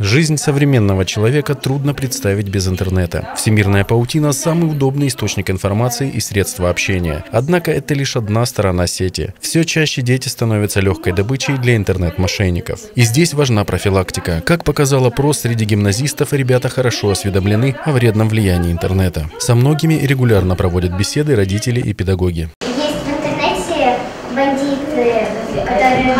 Жизнь современного человека трудно представить без интернета. Всемирная паутина – самый удобный источник информации и средства общения. Однако это лишь одна сторона сети. Все чаще дети становятся легкой добычей для интернет-мошенников. И здесь важна профилактика. Как показал опрос среди гимназистов, ребята хорошо осведомлены о вредном влиянии интернета. Со многими регулярно проводят беседы родители и педагоги. Есть в интернете бандиты, которые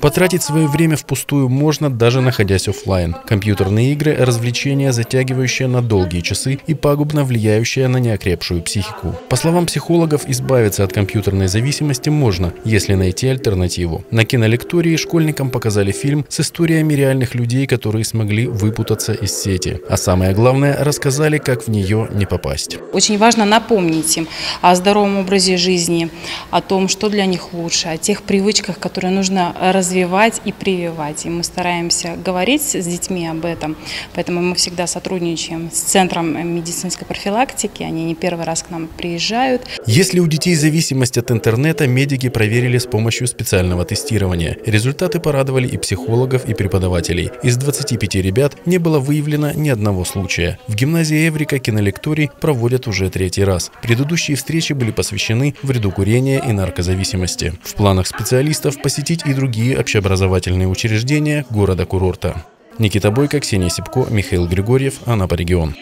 Потратить свое время впустую можно, даже находясь офлайн. Компьютерные игры – развлечения, затягивающие на долгие часы и пагубно влияющие на неокрепшую психику. По словам психологов, избавиться от компьютерной зависимости можно, если найти альтернативу. На кинолектории школьникам показали фильм с историями реальных людей, которые смогли выпутаться из сети. А самое главное, рассказали, как в нее не попасть. Очень важно напомнить им о здоровом образе жизни, о том, что для них лучше, о тех привычках, которые нужно развивать и прививать. И мы стараемся говорить с детьми об этом, поэтому мы всегда сотрудничаем с Центром медицинской профилактики, они не первый раз к нам приезжают. Если у детей зависимость от интернета, медики проверили с помощью специального тестирования. Результаты порадовали и психологов, и преподавателей. Из 25 ребят не было выявлено ни одного случая. В гимназии Эврика кинолекторий проводят уже третий раз. Предыдущие встречи были посвящены вреду курения и наркозависимости. В планах специалистов посетить и другие общеобразовательные учреждения города-курорта. Никита Бойко, Ксения Сипко, Михаил Григорьев, Анапа регион.